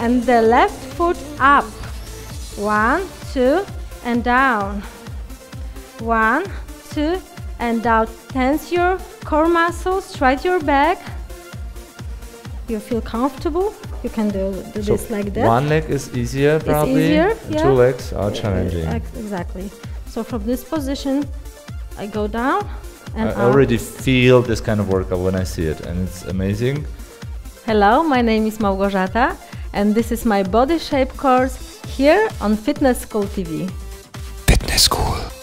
and the left foot up. One, two, and down. One, two, and down. Tense your core muscles, straight your back. You feel comfortable. You can do, do So this like that. One leg is easier probably. easier, yeah. Two legs are challenging. Exactly. So from this position, I go down and I already feel this kind of workout when I see it, and it's amazing. Hello, my name is Małgorzata, and this is my body shape course here on Fitness School TV. Fitness School.